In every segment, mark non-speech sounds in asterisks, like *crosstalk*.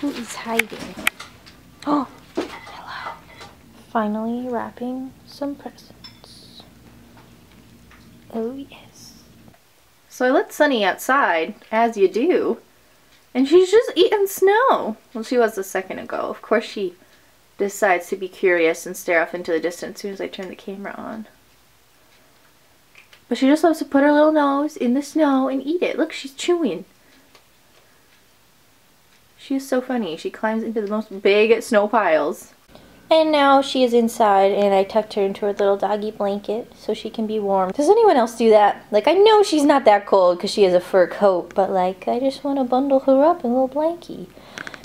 Who is hiding? Oh, *gasps* hello. Finally wrapping some presents. Oh, yes. So I let Sunny outside, as you do, and she's just eating snow. Well, she was a second ago. Of course, she decides to be curious and stare off into the distance as soon as I turn the camera on. But she just loves to put her little nose in the snow and eat it. Look, she's chewing. She is so funny. She climbs into the most big snow piles. And now she is inside and I tucked her into her little doggy blanket so she can be warm. Does anyone else do that? Like I know she's not that cold because she has a fur coat, but like I just want to bundle her up in a little blankie.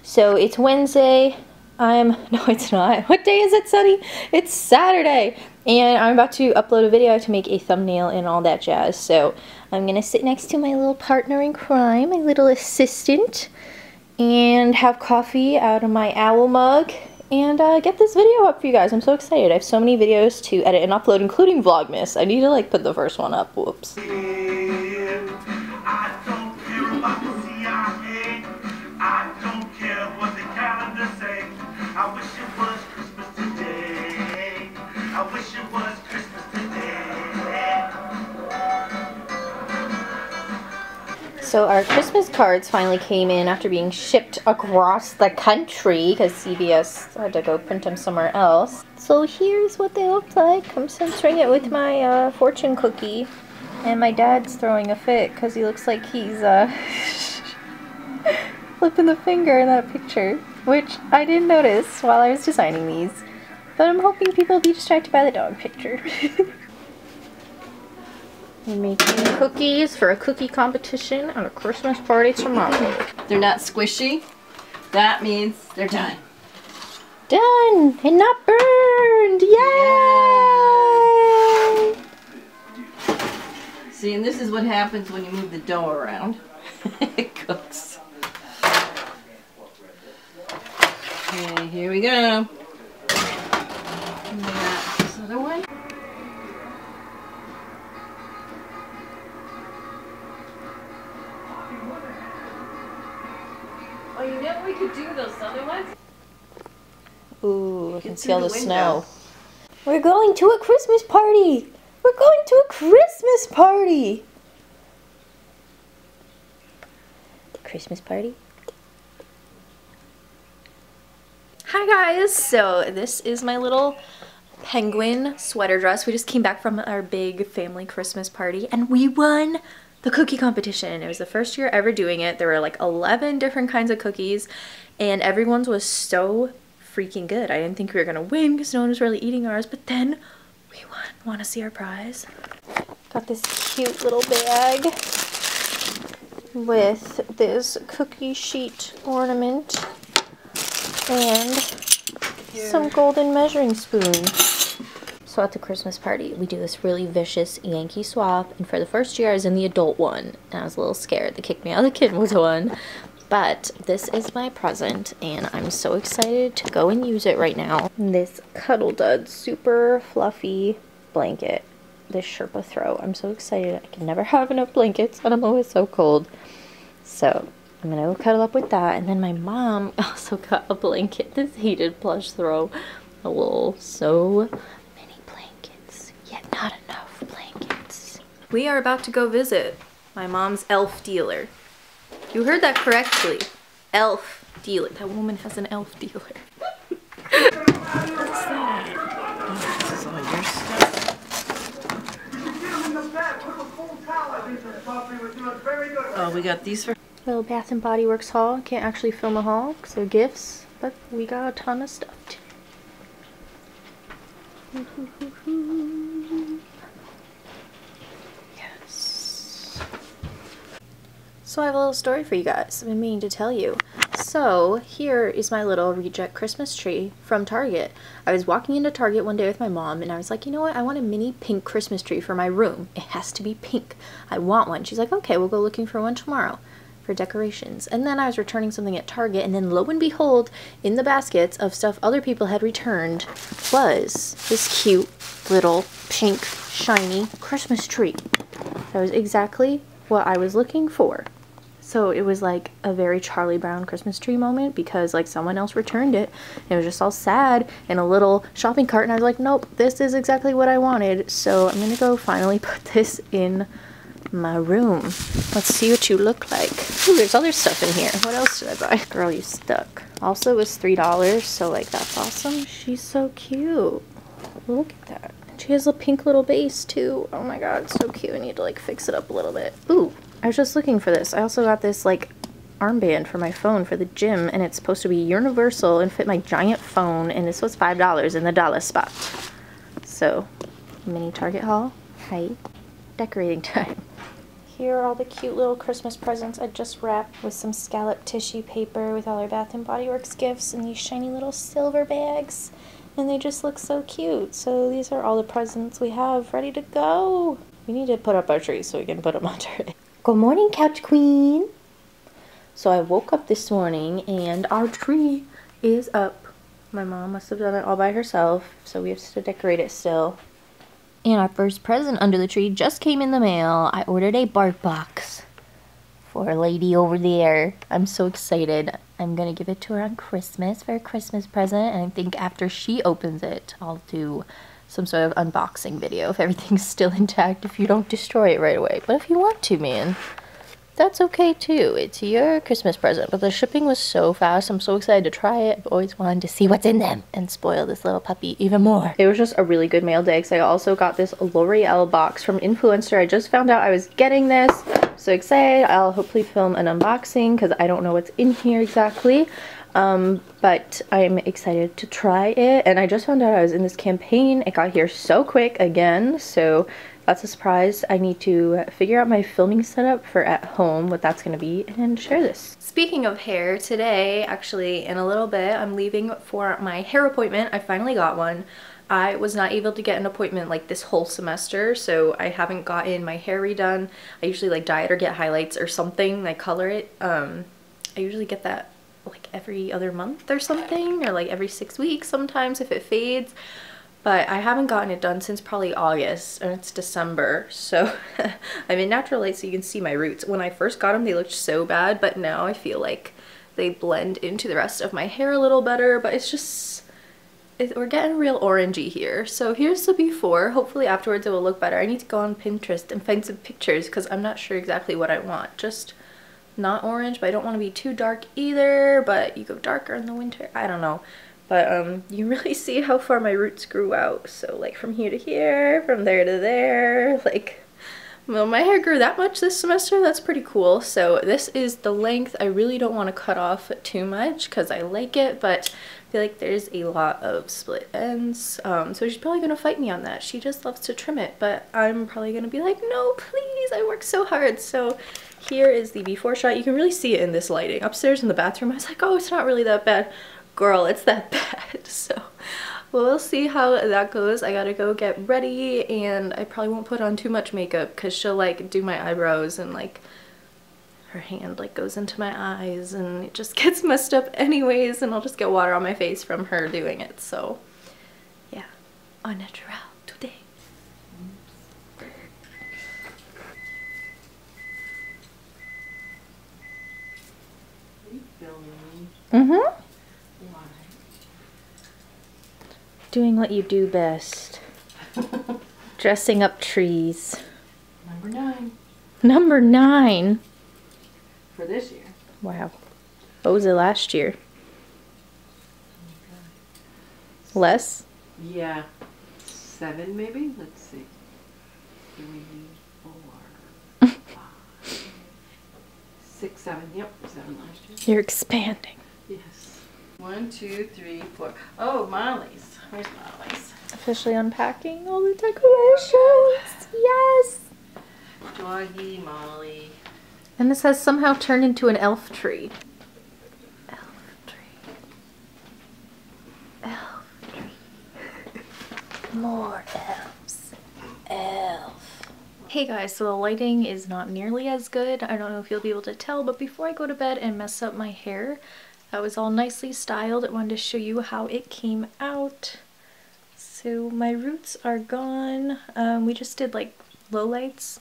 So it's Wednesday. I'm, *laughs* no it's not. *laughs* What day is it, Sunny? It's Saturday. And I'm about to upload a video to make a thumbnail and all that jazz. So I'm going to sit next to my little partner in crime, my little assistant and have coffee out of my owl mug and uh, get this video up for you guys. I'm so excited. I have so many videos to edit and upload, including Vlogmas. I need to like put the first one up. Whoops. So our Christmas cards finally came in after being shipped across the country because CVS had to go print them somewhere else. So here's what they look like. I'm censoring it with my uh, fortune cookie. And my dad's throwing a fit because he looks like he's uh, *laughs* flipping the finger in that picture. Which I didn't notice while I was designing these. But I'm hoping people will be distracted by the dog picture. *laughs* We're making cookies for a cookie competition at a Christmas party tomorrow. They're not squishy. That means they're done. Done! And not burned! Yay! See, and this is what happens when you move the dough around. *laughs* it cooks. Okay, here we go. Oh, you know we could do those other ones? Ooh, I can see all the the snow. We're going to a Christmas party! We're going to a Christmas party! The Christmas party? Hi guys! So this is my little penguin sweater dress. We just came back from our big family Christmas party and we won the cookie competition. It was the first year ever doing it. There were like 11 different kinds of cookies and everyone's was so freaking good. I didn't think we were gonna win because no one was really eating ours, but then we won. Wanna see our prize? Got this cute little bag with this cookie sheet ornament and some golden measuring spoon. So at the Christmas party, we do this really vicious Yankee swap, and for the first year I was in the adult one, and I was a little scared. They kicked me out of the kids one. But this is my present, and I'm so excited to go and use it right now. This Cuddle Dud super fluffy blanket. This Sherpa throw. I'm so excited. I can never have enough blankets, and I'm always so cold. So I'm gonna go cuddle up with that. And then my mom *laughs* also got a blanket, this heated plush throw. A little so many blankets, yet not enough blankets. We are about to go visit my mom's elf dealer. You heard that correctly. Elf dealer. That woman has an elf dealer. What's that? This is all your stuff. Oh, we got these for. Little Bath and Body Works haul. Can't actually film a haul because they're gifts, but we got a ton of stuff. Yes. *laughs* So I have a little story for you guys. I've been meaning to tell you. So here is my little reject Christmas tree from Target. I was walking into Target one day with my mom and I was like, you know what? I want a mini pink Christmas tree for my room. It has to be pink. I want one. She's like, okay, we'll go looking for one tomorrow for decorations. And then I was returning something at Target and then lo and behold, in the baskets of stuff other people had returned was this cute little pink shiny Christmas tree. That was exactly what I was looking for. So it was like a very Charlie Brown Christmas tree moment because like someone else returned it. And it was just all sad in a little shopping cart. And I was like, nope, this is exactly what I wanted. So I'm to go finally *laughs* put this in my room. Let's see what you look like. Ooh, there's other stuff in here. What else did I buy? *laughs* Girl, you stuck. Also, it was $3, so like that's awesome. She's so cute. Look at that. She has a pink little base too. Oh my god, so cute. I need to like fix it up a little bit. Ooh, I was just looking for this. I also got this like armband for my phone for the gym and it's supposed to be universal and fit my giant phone and this was $5 in the dollar spot. So, mini Target haul. Hi. Decorating *laughs* time. Here are all the cute little Christmas presents I just wrapped with some scallop tissue paper with all our Bath & Body Works gifts and these shiny little silver bags and they just look so cute. So these are all the presents we have ready to go. We need to put up our tree so we can put them under it. Good morning, Couch Queen. So I woke up this morning and our tree is up. My mom must have done it all by herself, so we have to decorate it still. And our first present under the tree just came in the mail. I ordered a BarkBox for a lady over there. I'm so excited. I'm gonna give it to her on Christmas for a Christmas present, and I think after she opens it, I'll do some sort of unboxing video if everything's still intact, if you don't destroy it right away. But if you want to, man, that's okay too. It's your Christmas present. But the shipping was so fast. I'm so excited to try it. I've always wanted to see what's in them and spoil this little puppy even more. It was just a really good mail day because I also got this L'Oreal box from Influenster. I just found out I was getting this. So excited. I'll hopefully film an unboxing because I don't know what's in here exactly. Um, but I'm excited to try it. And I just found out I was in this campaign. It got here so quick again. So that's a surprise. I need to figure out my filming setup for at home, what that's going to be, and share this. Speaking of hair, today, actually in a little bit, I'm leaving for my hair appointment. I finally got one. I was not able to get an appointment like this whole semester, so I haven't gotten my hair redone. I usually like dye it or get highlights or something, I color it. Um, I usually get that like every other month or something, or like every six weeks sometimes if it fades but I haven't gotten it done since probably August and it's December so *laughs* I'm in natural light so you can see my roots. When I first got them they looked so bad but now I feel like they blend into the rest of my hair a little better but it's just it, we're getting real orangey here. So here's the before. Hopefully afterwards it will look better. I need to go on Pinterest and find some pictures because I'm not sure exactly what I want. Just not orange but I don't want to be too dark either but you go darker in the winter. I don't know but um, you really see how far my roots grew out. So like from here to here, from there to there, *laughs* like well, my hair grew that much this semester. That's pretty cool. So this is the length. I really don't want to cut off too much because I like it, but I feel like there's a lot of split ends. Um, so she's probably going to fight me on that. She just loves to trim it, but I'm probably going to be like, no, please, I work so hard. So here is the before shot. You can really see it in this lighting. Upstairs in the bathroom, I was like, oh, it's not really that bad girl, it's that *laughs* bad. So we'll see how that goes. I gotta go get ready and I probably won't put on too much makeup because she'll like do my eyebrows and like her hand like goes into my eyes and it just *laughs* gets messed up anyways and I'll just get water on my face from her doing it. So yeah, au natural today. Mm-hmm. Doing what you do best. *laughs* Dressing up trees. Number nine. Number nine? For this year. Wow. What was it last year? Less? Yeah. Seven maybe? Let's see. Four, *laughs* five, six, seven. Yep, seven last year. You're expanding. Yes. One, two, three, four. Oh, Molly's. Where's Molly's? Officially unpacking all the decorations. Yes. Doggy Molly. And this has somehow turned into an elf tree. Elf tree. Elf tree. More elves. Elf. Hey guys, so the lighting is not nearly as good. I don't know if you'll be able to tell, but before I go to bed and mess up my hair, that was all nicely styled. I wanted to show you how it came out. So my roots are gone. Um, we just did like low lights,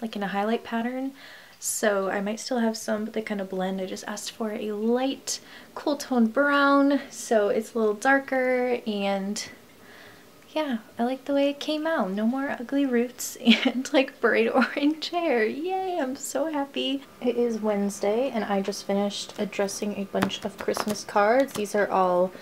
like in a highlight pattern. So I might still have some, but they kind of blend. I just asked for a light cool tone brown, so it's a little darker and yeah, I like the way it came out. No more ugly roots *laughs* and like bright *laughs* orange hair. Yay, I'm so happy. It is Wednesday and I just finished addressing a bunch of Christmas cards. These are all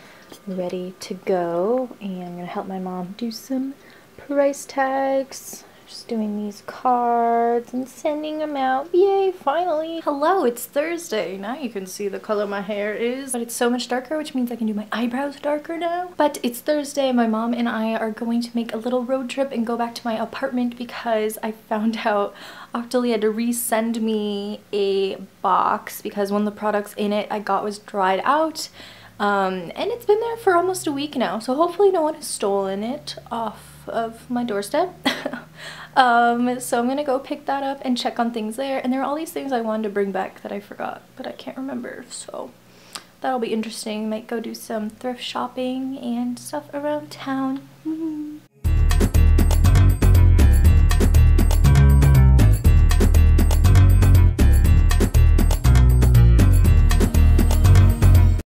ready to go and I'm gonna help my mom do some price tags just doing these cards and sending them out. Yay, finally. Hello, it's Thursday. Now you can see the color my hair is. But it's so much darker, which means I can do my eyebrows darker now. But it's Thursday. My mom and I are going to make a little road trip and go back to my apartment because I found *laughs* out Octoly had to resend me a box because one of the products in it I got was dried out. Um, and it's been there for almost a week now, so hopefully no one has stolen it of my doorstep. *laughs* um, so I'm gonna go pick that up and check on things there. And there are all these things I wanted to bring back that I forgot, but I can't remember. So that'll be interesting. Might go do some thrift shopping and stuff around town.